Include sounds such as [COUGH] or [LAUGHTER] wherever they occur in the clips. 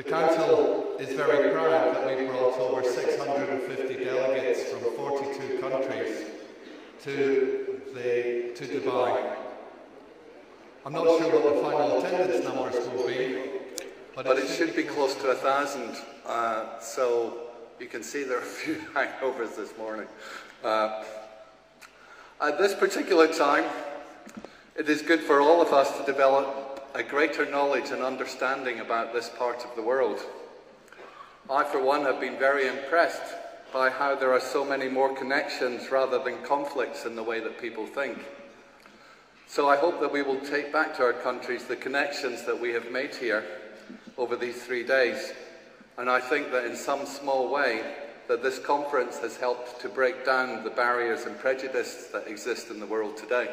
The Council is very proud that we brought over 650 delegates from 42 countries to, the, to Dubai. I'm not sure what the final attendance numbers will be, but, but it, should be close to a thousand. Uh, so you can see there are a few [LAUGHS] hangovers this morning. Uh, at this particular time, it is good for all of us to develop a greater knowledge and understanding about this part of the world. I, for one, have been very impressed by how there are so many more connections rather than conflicts in the way that people think. So I hope that we will take back to our countries the connections that we have made here over these three days. And I think that in some small way, that this conference has helped to break down the barriers and prejudices that exist in the world today.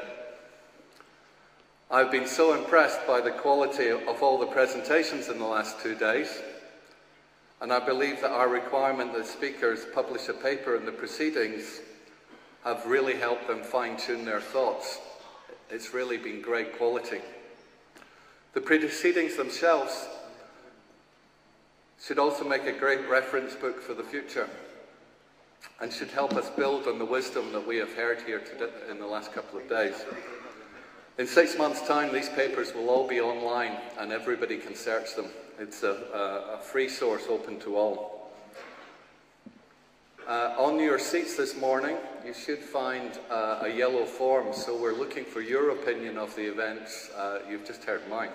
I've been so impressed by the quality of all the presentations in the last two days, and I believe that our requirement that speakers publish a paper in the proceedings have really helped them fine-tune their thoughts. It's really been great quality. The proceedings themselves should also make a great reference book for the future and should help us build on the wisdom that we have heard here today, in the last couple of days. In six months' time, these papers will all be online and everybody can search them. It's a, a, a free source open to all. Uh, on your seats this morning, you should find uh, a yellow form, so we're looking for your opinion of the events. Uh, you've just heard mine.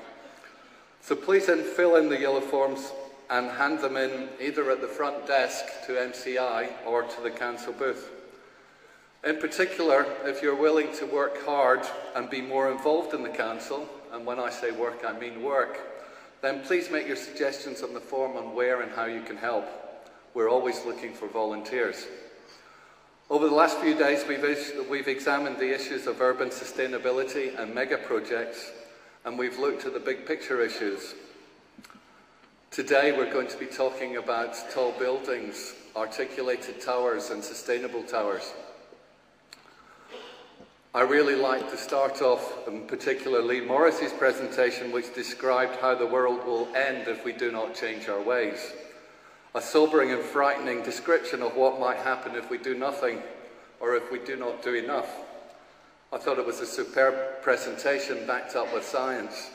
So please then fill in the yellow forms and hand them in either at the front desk to MCI or to the council booth. In particular, if you're willing to work hard and be more involved in the council, and when I say work, I mean work, then please make your suggestions on the form on where and how you can help. We're always looking for volunteers. Over the last few days, we've, we've examined the issues of urban sustainability and mega projects, and we've looked at the big picture issues Today we're going to be talking about tall buildings, articulated towers and sustainable towers. I really like to start off, um, in particular Lee Morris's presentation, which described how the world will end if we do not change our ways. A sobering and frightening description of what might happen if we do nothing or if we do not do enough. I thought it was a superb presentation backed up with science.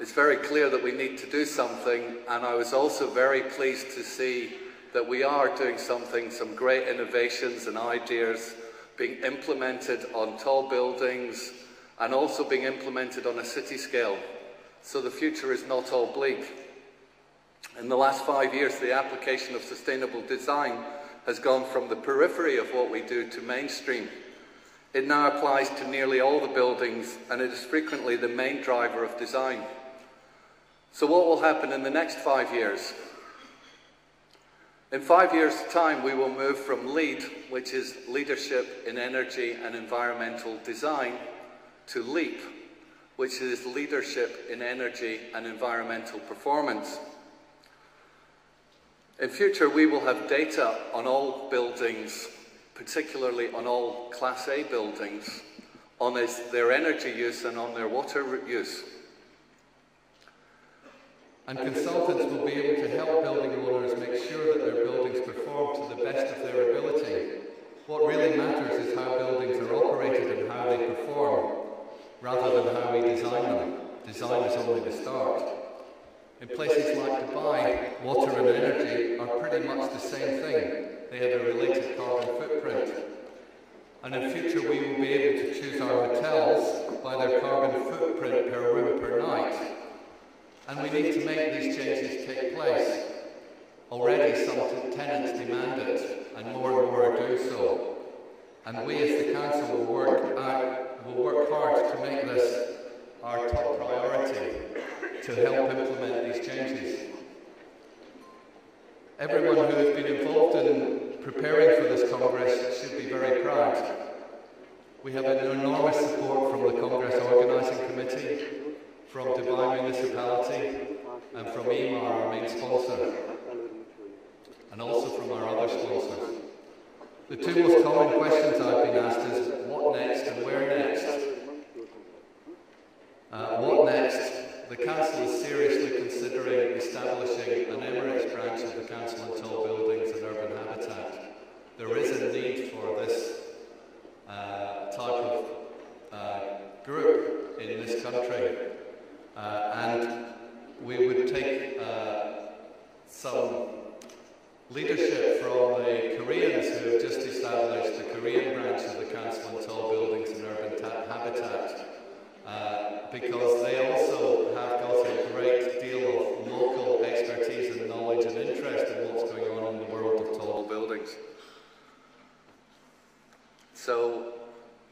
It's very clear that we need to do something, and I was also very pleased to see that we are doing something, some great innovations and ideas being implemented on tall buildings and also being implemented on a city scale. So the future is not all bleak. In the last five years, the application of sustainable design has gone from the periphery of what we do to mainstream. It now applies to nearly all the buildings, and it is frequently the main driver of design. So what will happen in the next five years? In five years' time, we will move from LEED, which is leadership in energy and environmental design, to LEAP, which is leadership in energy and environmental performance. In future, we will have data on all buildings, particularly on all Class A buildings, on their energy use and on their water use. And consultants will be able to help building owners make sure that their best of their ability. What really matters is how buildings are operated and how they perform, rather than how we design them. Design is only the start. In places like Dubai, water and energy are pretty much the same thing. They have a related carbon footprint. And in future we will be able to choose our hotels by their carbon footprint per room per night and we need to make these changes take place. Already some tenants demand it, and more and more do so. And we as the Council will work, will work hard to make this our top priority to help implement these changes. Everyone who has been involved in preparing for this Congress should be very proud. We have an enormous support from the Congress Organising Committee, from Dubai Municipality, and from Emaar, our main sponsor, and also from our other sponsors. The two most common questions I've been asked is what next and where next? Uh, what next? The Council is seriously considering establishing an Emirates branch of the Council on Tall Buildings and Urban Habitat. There is a need for this uh, type of uh, group in this country. Uh, and we would take uh, some leadership from the Koreans who have just established the Korean branch of the Council on Tall Buildings and Urban Habitat uh, because they also have got a great deal of local expertise and knowledge and interest in what's going on in the world of tall buildings. So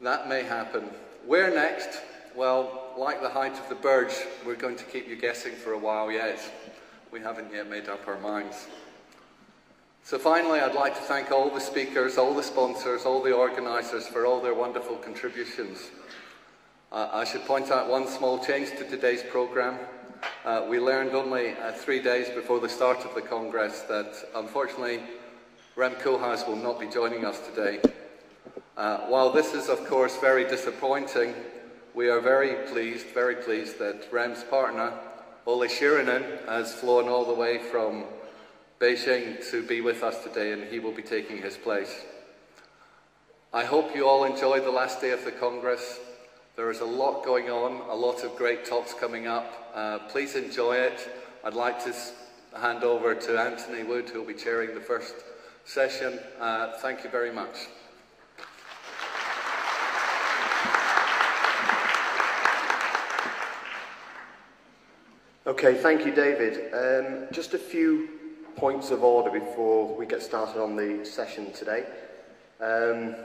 that may happen. Where next? Well, like the height of the Burj, we're going to keep you guessing for a while yet. We haven't yet made up our minds. So finally, I'd like to thank all the speakers, all the sponsors, all the organisers for all their wonderful contributions. Uh, I should point out one small change to today's programme. Uh, we learned only uh, three days before the start of the Congress that unfortunately Rem Koolhaas will not be joining us today. Uh, while this is of course very disappointing, we are very pleased, very pleased that Rem's partner, Ole Scheeren, has flown all the way from Beijing to be with us today and he will be taking his place. I hope you all enjoy the last day of the Congress. There is a lot going on, a lot of great talks coming up. Uh, please enjoy it. I'd like to hand over to Antony Wood, who will be chairing the first session. Uh, thank you very much. Okay, thank you, David. Um, just a few points of order before we get started on the session today. Um,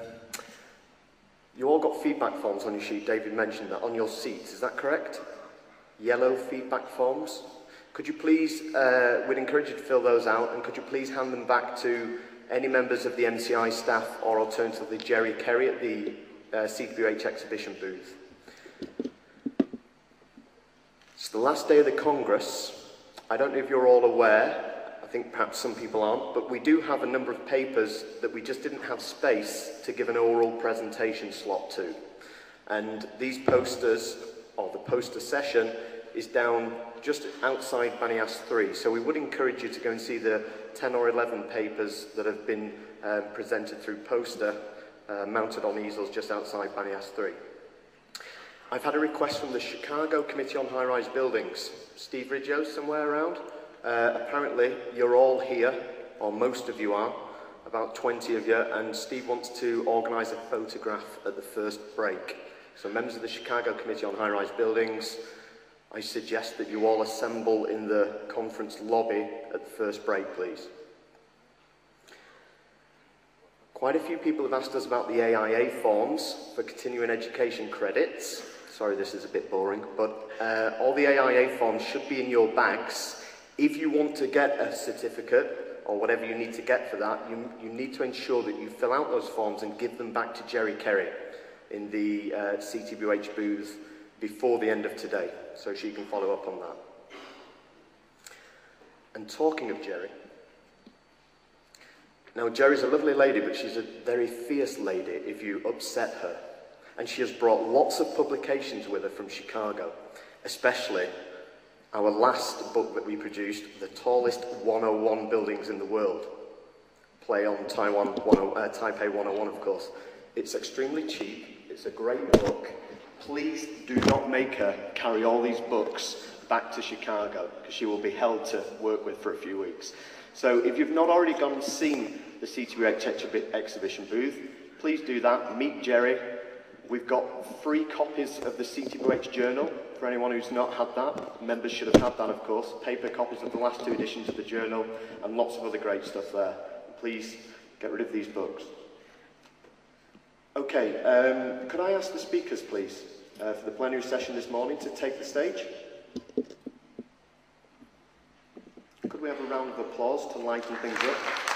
you all got feedback forms on your sheet. David mentioned that on your seats. Is that correct? Yellow feedback forms. Could you please, uh, we'd encourage you to fill those out, and could you please hand them back to any members of the MCI staff or alternatively Geri Kery at the uh, CTBUH exhibition booth. It's the last day of the Congress. I don't know if you're all aware, think perhaps some people aren't, but we do have a number of papers that we just didn't have space to give an oral presentation slot to. And these posters, or the poster session, is down just outside Banias 3. So we would encourage you to go and see the 10 or 11 papers that have been uh, presented through poster uh, mounted on easels just outside Banias 3. I've had a request from the Chicago Committee on High-Rise Buildings. Steve Riggio, somewhere around. Uh, apparently, you're all here, or most of you are, about 20 of you, and Steve wants to organise a photograph at the first break. So members of the Chicago Committee on High-Rise Buildings, I suggest that you all assemble in the conference lobby at the first break, please. Quite a few people have asked us about the AIA forms for continuing education credits. Sorry, this is a bit boring, but uh, all the AIA forms should be in your bags. If you want to get a certificate or whatever you need to get for that, you, you need to ensure that you fill out those forms and give them back to Geri Kery in the uh, CTBUH booth before the end of today, so she can follow up on that. And talking of Geri, now Geri's a lovely lady, but she's a very fierce lady if you upset her and she has brought lots of publications with her from Chicago, especially our last book that we produced, The Tallest 101 Buildings in the World. Play on Taiwan 10, uh, Taipei 101, of course. It's extremely cheap, it's a great book. Please do not make her carry all these books back to Chicago, because she will be held to work with for a few weeks. So if you've not already gone and seen the CTBUH exhibition booth, please do that. Meet Geri, We've got free copies of the CTBUH Journal for anyone who's not had that. Members should have had that, of course. Paper copies of the last two editions of the journal and lots of other great stuff there. Please get rid of these books. Okay, um, could I ask the speakers, please, uh, for the plenary session this morning to take the stage? Could we have a round of applause to lighten things up?